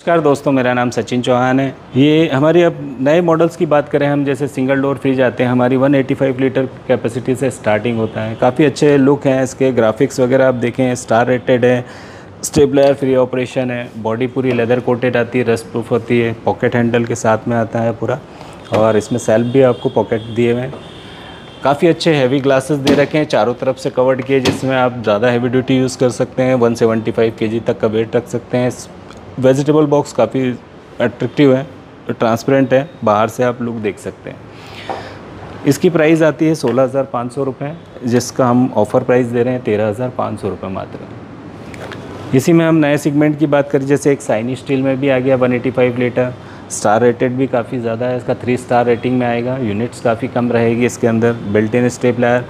नमस्कार दोस्तों, मेरा नाम सचिन चौहान है। ये हमारी अब नए मॉडल्स की बात करें, हम जैसे सिंगल डोर फ्रिज आते हैं, हमारी 185 लीटर कैपेसिटी से स्टार्टिंग होता है। काफ़ी अच्छे लुक हैं इसके ग्राफिक्स वगैरह आप देखें स्टार रेटेड है स्टेबलर फ्री ऑपरेशन है बॉडी पूरी लेदर कोटेड आती है रस्ट प्रूफ होती है पॉकेट हैंडल के साथ में आता है पूरा। और इसमें सेल्फ भी आपको पॉकेट दिए हुए हैं। काफ़ी अच्छे हैवी ग्लासेस दे रखे हैं, चारों तरफ़ से कवर्ड किए जिसमें आप ज़्यादा हैवी ड्यूटी यूज़ कर सकते हैं 175 सेवेंटी तक का वेट रख सकते हैं। वेजिटेबल बॉक्स काफ़ी अट्रैक्टिव है ट्रांसपेरेंट है, बाहर से आप लुक देख सकते हैं। इसकी प्राइस आती है सोलह हज़ार पाँच सौ रुपये जिसका हम ऑफ़र प्राइस दे रहे हैं तेरह हज़ार पाँच सौ रुपये मात्र। इसी में हम नए सेगमेंट की बात करें, जैसे एक साइनी स्टील में भी आ गया 185 लीटर स्टार रेटेड भी काफ़ी ज़्यादा है, इसका थ्री स्टार रेटिंग में आएगा यूनिट्स काफ़ी कम रहेगी इसके अंदर बिल्ट इन स्टेपलर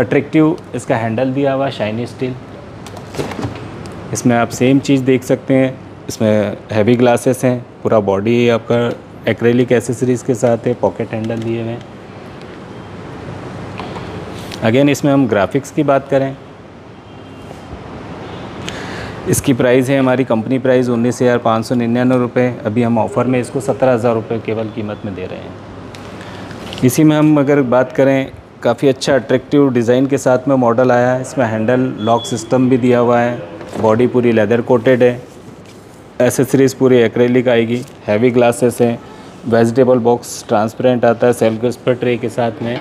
अट्रैक्टिव इसका हैंडल दिया हुआ शाइनी स्टील इसमें आप सेम चीज़ देख सकते हैं इसमें हैवी ग्लासेस हैं, पूरा बॉडी आपका एक्रेलिक एसेसरीज़ के साथ है पॉकेट हैंडल दिए हुए हैं। अगेन इसमें हम ग्राफिक्स की बात करें। इसकी प्राइस है हमारी कंपनी प्राइस उन्नीस हज़ार पाँच सौ निन्यानवे रुपये अभी हम ऑफ़र में इसको सत्रह हज़ार रुपये केवल कीमत में दे रहे हैं। इसी में हम अगर बात करें, काफ़ी अच्छा अट्रैक्टिव डिज़ाइन के साथ में मॉडल आया है। इसमें हैंडल लॉक सिस्टम भी दिया हुआ है। बॉडी पूरी लेदर कोटेड है। एसेसरीज़ पूरी एक्रेलिक आएगी हैवी ग्लासेस हैं वेजिटेबल बॉक्स ट्रांसपेरेंट आता है सेल्फ पर ट्रे के साथ में।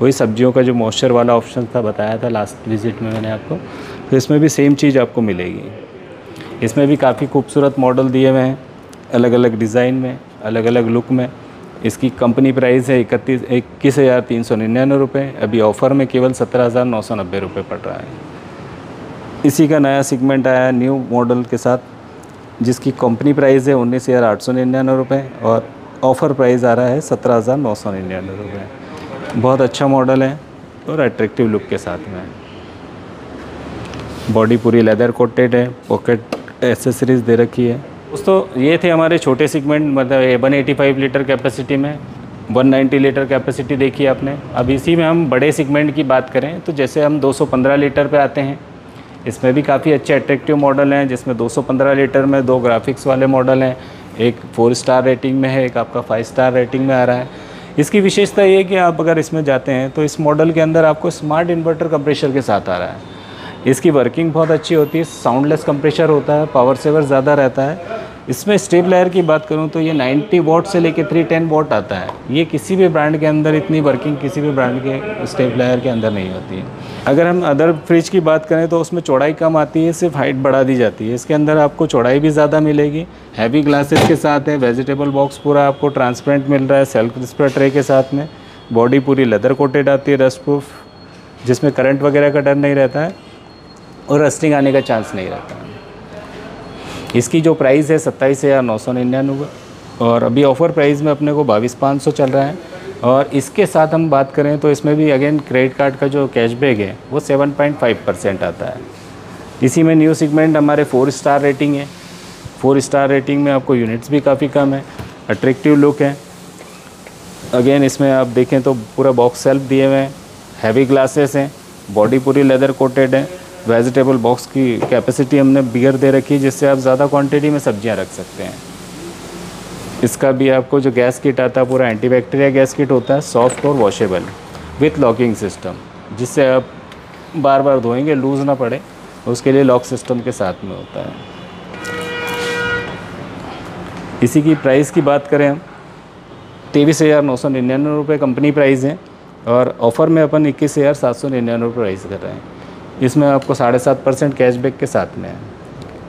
वही सब्जियों का जो मॉइस्चर वाला ऑप्शन था, बताया था लास्ट विज़िट में मैंने आपको तो इसमें भी सेम चीज़ आपको मिलेगी। इसमें भी काफ़ी खूबसूरत मॉडल दिए हुए हैं अलग अलग डिज़ाइन में अलग अलग लुक में। इसकी कंपनी प्राइस है इकतीस, इक्कीस हज़ार तीन सौ निन्यानवे रुपये अभी ऑफ़र में केवल सत्रह हज़ार नौ सौ नब्बे रुपये पड़ रहा है। इसी का नया सेगमेंट आया न्यू मॉडल के साथ। जिसकी कंपनी प्राइस है उन्नीस हज़ार आठ सौ निन्यानवे रुपये और ऑफ़र प्राइस आ रहा है सत्रह हज़ार नौ सौ निन्यानवे रुपये बहुत अच्छा मॉडल है और अट्रैक्टिव लुक के साथ में। बॉडी पूरी लेदर कोटेड है पॉकेट एसेसरीज़ दे रखी है। दोस्तों, ये थे हमारे छोटे सीगमेंट मतलब one eighty five litre capacity में 190 लीटर कैपेसिटी देखी आपने। अब इसी में हम बड़े सीगमेंट की बात करें तो जैसे हम 215 लीटर पे आते हैं इसमें भी काफ़ी अच्छे अट्रैक्टिव मॉडल हैं, जिसमें 215 लीटर में दो ग्राफिक्स वाले मॉडल हैं। एक फोर स्टार रेटिंग में है, एक आपका फाइव स्टार रेटिंग में आ रहा है। इसकी विशेषता ये कि आप अगर इसमें जाते हैं तो इस मॉडल के अंदर आपको स्मार्ट इन्वर्टर कंप्रेशर के साथ आ रहा है। इसकी वर्किंग बहुत अच्छी होती है साउंडलेस कंप्रेशर होता है पावर सेवर ज़्यादा रहता है। इसमें स्टेप लायर की बात करूँ तो ये 90 वॉट से लेके 310 वॉट आता है। ये किसी भी ब्रांड के अंदर इतनी वर्किंग किसी भी ब्रांड के स्टेप लायर के अंदर नहीं होती है। अगर हम अदर फ्रिज की बात करें तो उसमें चौड़ाई कम आती है, सिर्फ़ हाइट बढ़ा दी जाती है। इसके अंदर आपको चौड़ाई भी ज़्यादा मिलेगी। हैवी ग्लासेस के साथ है वेजिटेबल बॉक्स पूरा आपको ट्रांसपेरेंट मिल रहा है सेल्फ स्प्रे ट्रे के साथ में। बॉडी पूरी लेदर कोटेड आती है रस्ट प्रूफ जिसमें करंट वगैरह का डर नहीं रहता है और रस्टिंग आने का चांस नहीं रहता इसकी जो प्राइस है सत्ताईस हज़ार नौ सौ निन्यानवे और अभी ऑफ़र प्राइस में अपने को बाईस पाँच सौ चल रहा है। और इसके साथ हम बात करें तो इसमें भी अगेन क्रेडिट कार्ड का जो कैशबैक है, वो सेवन पॉइंट फाइव परसेंट आता है। इसी में न्यू सिगमेंट हमारे फोर स्टार रेटिंग है। फोर स्टार रेटिंग में आपको यूनिट्स भी काफ़ी कम है अट्रैक्टिव लुक है। अगेन इसमें आप देखें तो पूरा बॉक्स सेल्फ दिए हुए हैं। हैवी ग्लासेस हैं बॉडी पूरी लेदर कोटेड है। वेजिटेबल बॉक्स की कैपेसिटी हमने बियर दे रखी है, जिससे आप ज़्यादा क्वांटिटी में सब्ज़ियाँ रख सकते हैं। इसका भी आपको जो गैस किट आता है, पूरा एंटीबैक्टीरिया गैस किट होता है सॉफ्ट और वॉशेबल विथ लॉकिंग सिस्टम जिससे आप बार बार धोएँगे लूज़ ना पड़े, उसके लिए लॉक सिस्टम के साथ में होता है। इसी की प्राइस की बात करें हम, तेईस हज़ार नौ सौ निन्यानवे रुपये कंपनी प्राइस है, और ऑफ़र में अपन इक्कीस हज़ार सात सौ निन्यानवे रुपये प्राइस कर रहे हैं। इसमें आपको साढ़े सात परसेंट कैशबैक के साथ में है।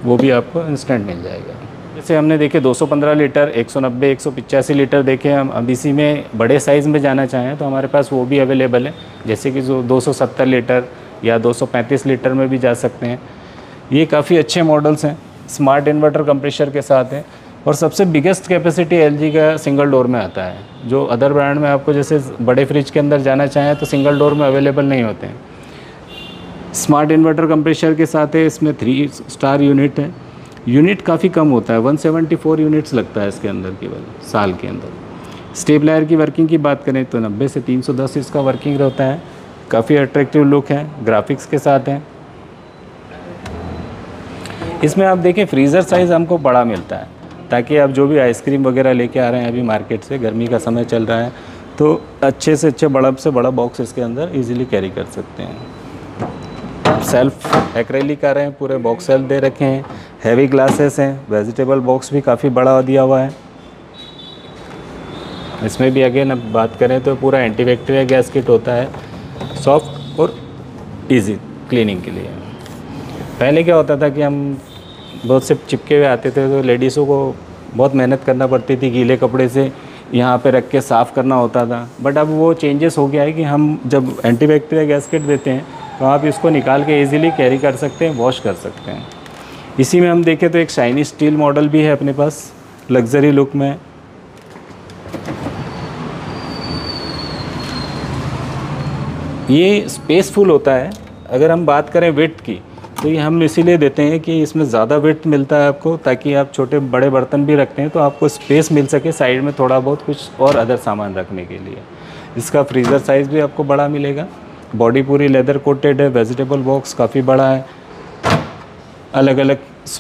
वो भी आपको इंस्टेंट मिल जाएगा। जैसे हमने देखे 215 लीटर 190 185 लीटर देखे हम। अब इसी में बड़े साइज़ में जाना चाहें तो हमारे पास वो भी अवेलेबल है। जैसे कि जो 270 लीटर या 235 लीटर में भी जा सकते हैं। ये काफ़ी अच्छे मॉडल्स हैं। स्मार्ट इन्वर्टर कंप्रेशर के साथ हैं। और सबसे बिगेस्ट कैपेसिटी एलजी का सिंगल डोर में आता है। जो अदर ब्रांड में आपको जैसे बड़े फ्रिज के अंदर जाना चाहें तो सिंगल डोर में अवेलेबल नहीं होते हैं। स्मार्ट इन्वर्टर कंप्रेशर के साथ है, इसमें थ्री स्टार यूनिट है। यूनिट काफ़ी कम होता है 174 यूनिट्स लगता है इसके अंदर केवल, साल के अंदर। स्टेबलायर की वर्किंग की बात करें तो 90 से 310 इसका वर्किंग रहता है। काफ़ी अट्रैक्टिव लुक है ग्राफिक्स के साथ है। इसमें आप देखें फ्रीज़र साइज़ हमको बड़ा मिलता है, ताकि आप जो भी आइसक्रीम वगैरह लेके आ रहे हैं अभी मार्केट से, गर्मी का समय चल रहा है तो अच्छे से अच्छे बड़ा से बड़ा बॉक्स इसके अंदर इजीली कैरी कर सकते हैं। सेल्फ एक्रेलिक आ रहे हैं, पूरे बॉक्स सेल्फ दे रखे हैं। हैवी ग्लासेस हैं वेजिटेबल बॉक्स भी काफ़ी बड़ा दिया हुआ है। इसमें भी अगेन अब बात करें तो पूरा एंटीबैक्टीरिया गैस किट होता है सॉफ्ट और इजी क्लीनिंग के लिए। पहले क्या होता था कि हम बहुत से चिपके हुए आते थे तो लेडीज़ों को बहुत मेहनत करना पड़ती थी गीले कपड़े से, यहाँ पे रख के साफ़ करना होता था। बट अब वो चेंजेस हो गया है कि हम जब एंटीबैक्टीरिया गैस किट देते हैं तो आप इसको निकाल के इजीली कैरी कर सकते हैं वॉश कर सकते हैं। इसी में हम देखें तो एक शाइनी स्टील मॉडल भी है अपने पास लग्जरी लुक में। ये स्पेसफुल होता है। अगर हम बात करें वेट की तो ये हम इसीलिए देते हैं कि इसमें ज़्यादा वेट मिलता है आपको, ताकि आप छोटे बड़े बर्तन भी रखते हैं तो आपको स्पेस मिल सके साइड में थोड़ा बहुत कुछ और अदर सामान रखने के लिए। इसका फ्रीज़र साइज़ भी आपको बड़ा मिलेगा। बॉडी पूरी लेदर कोटेड है, वेजिटेबल बॉक्स काफ़ी बड़ा है। अलग अलग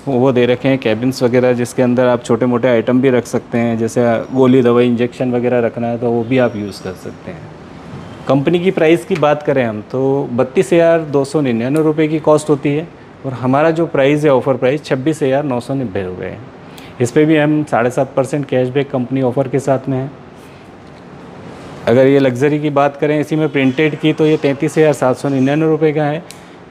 वो दे रखे हैं, कैबिन्स वगैरह जिसके अंदर आप छोटे मोटे आइटम भी रख सकते हैं, जैसे गोली दवाई इंजेक्शन वगैरह रखना है तो वो भी आप यूज़ कर सकते हैं। कंपनी की प्राइस की बात करें हम तो बत्तीस हज़ार दो सौ निन्यानवे रुपये की कॉस्ट होती है और हमारा जो प्राइस है, ऑफ़र प्राइस छब्बीस हज़ार नौ सौ नब्बे रुपये है। इस पर भी हम साढ़े सात परसेंट कैशबैक कंपनी ऑफ़र के साथ में है। अगर ये लग्जरी की बात करें, इसी में प्रिंटेड की तो ये तैंतीस हज़ार सात सौ निन्यानवे रुपये का है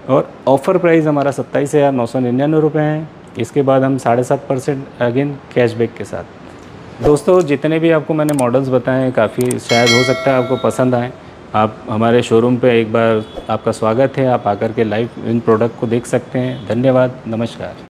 और ऑफ़र प्राइस हमारा सत्ताईस हज़ार नौ सौ निन्यानवे रुपये है। इसके बाद हम साढ़े सात परसेंट अगेन कैशबैक के साथ। दोस्तों, जितने भी आपको मैंने मॉडल्स बताए हैं, काफ़ी शायद हो सकता है आपको पसंद आए। आप हमारे शोरूम पे एक बार आपका स्वागत है। आप आकर के लाइव इन प्रोडक्ट को देख सकते हैं। धन्यवाद। नमस्कार।